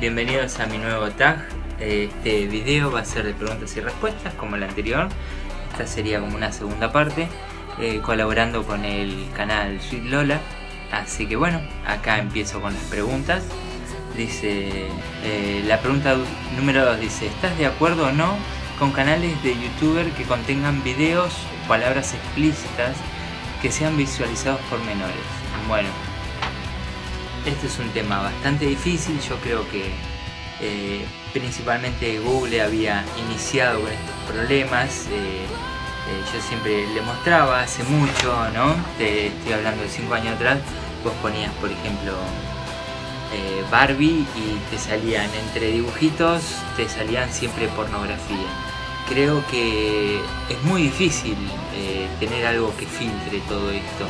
Bienvenidos a mi nuevo tag. Este video va a ser de preguntas y respuestas como el anterior. Esta sería como una segunda parte, eh, colaborando con el canal Sweet Lola. Así que bueno, acá empiezo con las preguntas. Dice, eh, la pregunta número 2 dice, ¿estás de acuerdo o no con canales de youtuber que contengan videos o palabras explícitas que sean visualizados por menores? Bueno, este es un tema bastante difícil, yo creo que eh, principalmente Google había iniciado con estos problemas. Eh, eh, yo siempre le mostraba hace mucho, ¿no? Te estoy hablando de 5 años atrás, vos ponías, por ejemplo, Barbie y te salían entre dibujitos, te salían siempre pornografía. Creo que es muy difícil tener algo que filtre todo esto.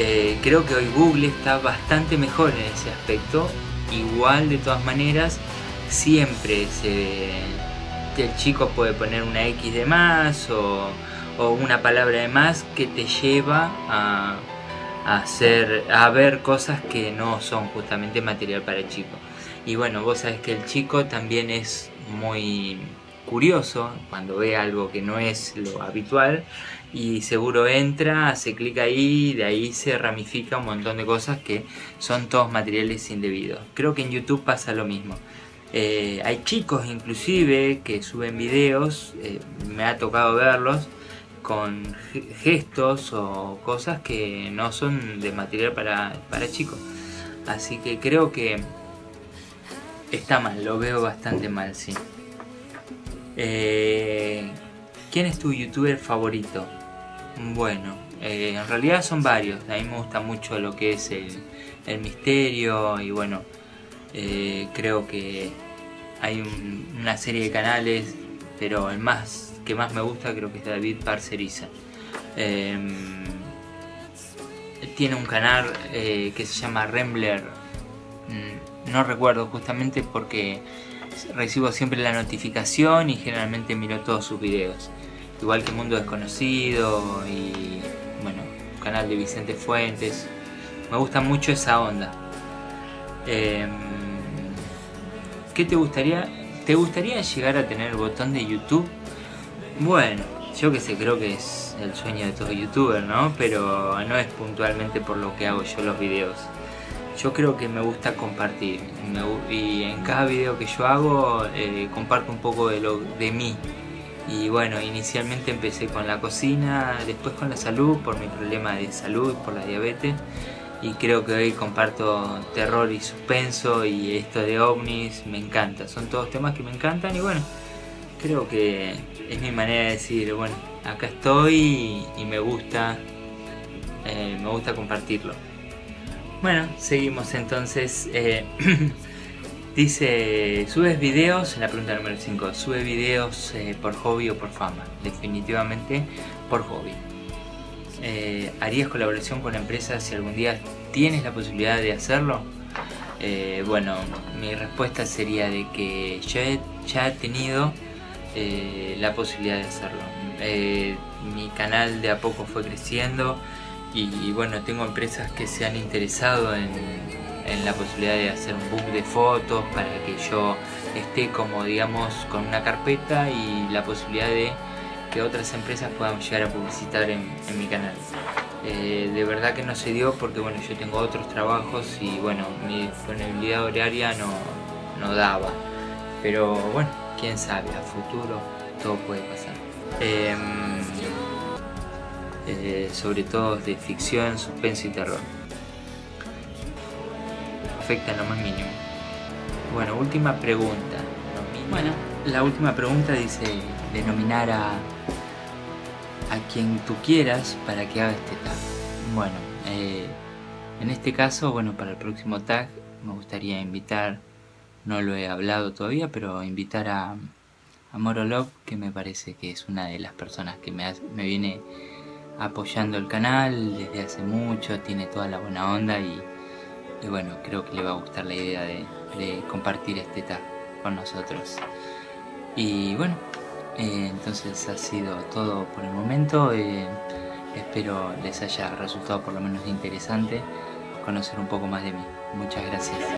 Eh, creo que hoy Google está bastante mejor en ese aspecto. Igual de todas maneras, siempre el chico puede poner una X de más o, una palabra de más que te lleva a, hacer, a ver cosas que no son justamente material para el chico. Y bueno, vos sabés que el chico también es muy curioso cuando ve algo que no es lo habitual y seguro entra, hace clic ahí de ahí se ramifica un montón de cosas que son todos materiales indebidos. Creo que en YouTube pasa lo mismo. Eh, hay chicos inclusive que suben videos, eh, me ha tocado verlos, con gestos o cosas que no son de material para, para chicos. Así que creo que está mal, lo veo bastante mal, sí. Eh, ¿Quién es tu youtuber favorito? Bueno, eh, en realidad son varios. A mí me gusta mucho lo que es el, misterio y bueno, eh, creo que hay una serie de canales, pero el más que más me gusta creo que es David Parceriza. Em, tiene un canal que se llama Rembler. Mm, no recuerdo justamente porque recibo siempre la notificación y generalmente miro todos sus videos. Igual que Mundo Desconocido y bueno, canal de Vicente Fuentes. Me gusta mucho esa onda. Em, ¿Qué te gustaría? ¿Te gustaría llegar a tener el botón de YouTube? Bueno, yo que sé, creo que es el sueño de todo youtuber, ¿no? Pero no es puntualmente por lo que hago yo los videos yo creo que me gusta compartir. Y en cada video que yo hago eh, comparto un poco de, lo, de mí. Y bueno inicialmente empecé con la cocina después con la salud por mi problema de salud por la diabetes. Y creo que hoy comparto terror y suspenso y esto de ovnis me encanta. Son todos temas que me encantan y bueno creo que es mi manera de decir bueno acá estoy y, me gusta eh, me gusta compartirlo bueno, seguimos entonces. Eh, dice, ¿subes videos? La pregunta número 5, ¿sube videos eh, por hobby o por fama? Definitivamente por hobby. Eh, ¿Harías colaboración con empresas si algún día tienes la posibilidad de hacerlo? bueno, mi respuesta sería de que yo ya he tenido la posibilidad de hacerlo. mi canal de a poco fue creciendo y bueno, tengo empresas que se han interesado en, la posibilidad de hacer un book de fotos para que yo esté como digamos con una carpeta y la posibilidad de que otras empresas puedan llegar a publicitar en, mi canal. Eh, de verdad que no se dio porque bueno, yo tengo otros trabajos y bueno, mi disponibilidad horaria no, no daba. Pero bueno, quién sabe, a futuro todo puede pasar. Em, eh, sobre todo de ficción, suspenso y terror. Afecta en lo más mínimo. Bueno, última pregunta. Bueno, la última pregunta dice denominar a, a quien tú quieras para que haga este tag. Bueno, eh, en este caso, bueno, para el próximo tag me gustaría invitar, no lo he hablado todavía, pero invitar a, a Morolov, que me parece que es una de las personas que me, me viene apoyando el canal desde hace mucho, tiene toda la buena onda y, bueno, creo que le va a gustar la idea de, compartir este tag con nosotros. Y bueno, eh, entonces ha sido todo por el momento. Eh, espero les haya resultado por lo menos interesante conocer un poco más de mí. Muchas gracias.